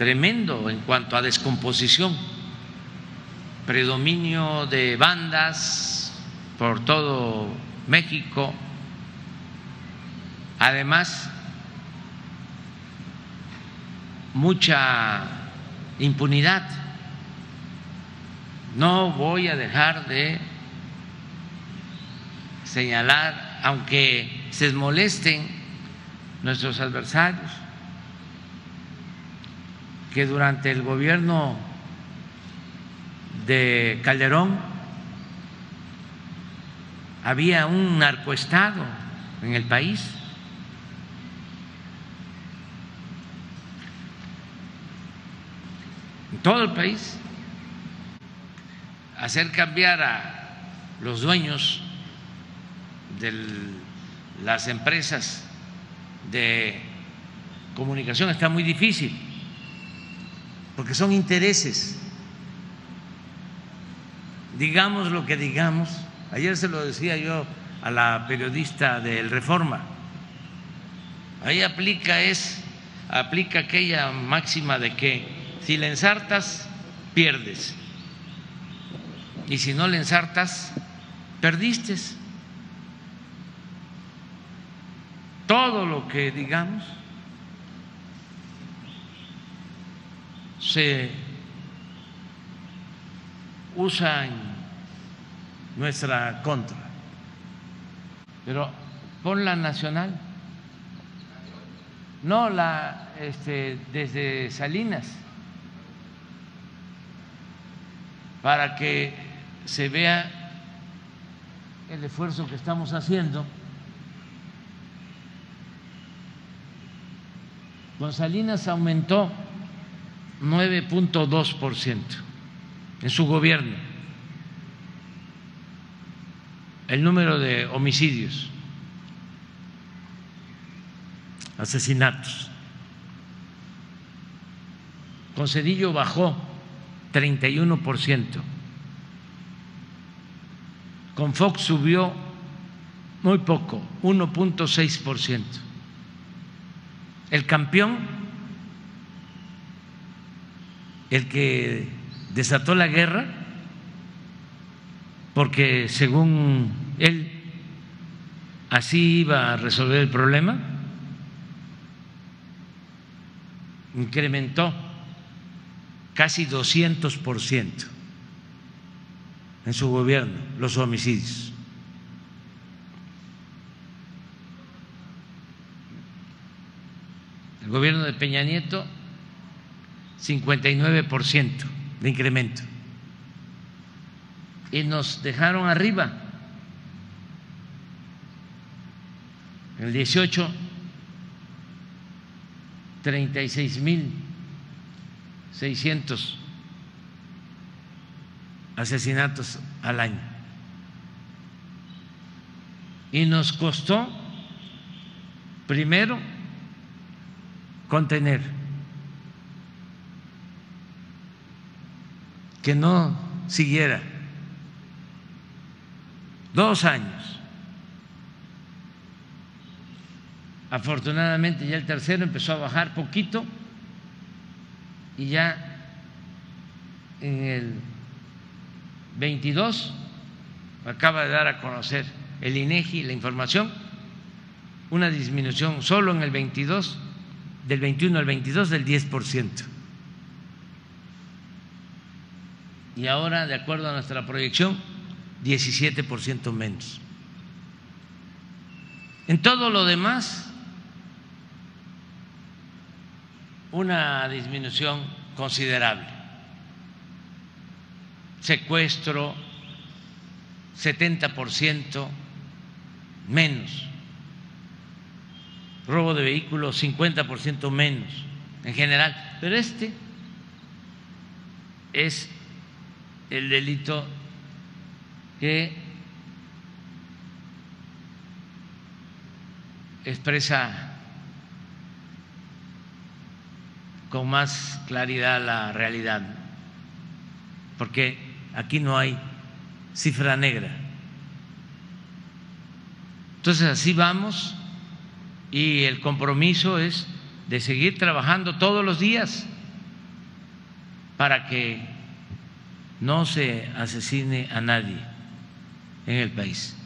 tremendo en cuanto a descomposición, predominio de bandas por todo México, además mucha impunidad. No voy a dejar de señalar, aunque se molesten nuestros adversarios, que durante el gobierno de Calderón había un narcoestado en el país. En todo el país. Hacer cambiar a los dueños de las empresas de comunicación está muy difícil, porque son intereses. Digamos lo que digamos, ayer se lo decía yo a la periodista del Reforma, ahí aplica es aplica aquella máxima de que si le ensartas pierdes y si no le ensartas perdiste. todo lo que digamos se usa en nuestra contra. Pero pon la nacional. No la este, desde Salinas para que se vea el esfuerzo que estamos haciendo Con Salinas aumentó 9.2% en su gobierno el número de homicidios, asesinatos. Con Cedillo bajó 31%. Con Fox subió muy poco, 1.6%. El campeón, el que desató la guerra, porque según él así iba a resolver el problema, incrementó casi 200 por ciento en su gobierno los homicidios. El gobierno de Peña Nieto, 59% de incremento. Y nos dejaron arriba. El 18, 36 mil 600 asesinatos al año. Y nos costó, primero, contener, que no siguiera dos años. Afortunadamente ya el tercero empezó a bajar poquito y ya en el 22 acaba de dar a conocer el INEGI la información, una disminución solo en el 22 del 21 al 22 del 10%. Y ahora, de acuerdo a nuestra proyección, 17% menos. En todo lo demás, una disminución considerable. Secuestro, 70% menos robo de vehículos 50% menos en general, pero este es el delito que expresa con más claridad la realidad, porque aquí no hay cifra negra. Entonces así vamos y el compromiso es de seguir trabajando todos los días para que no se asesine a nadie en el país.